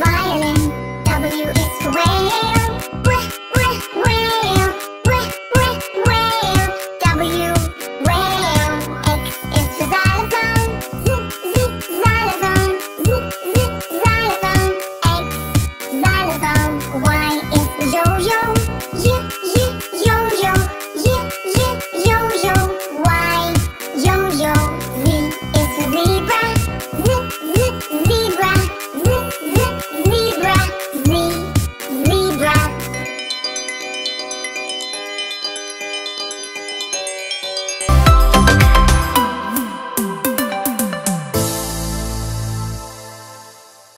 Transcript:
yo-yo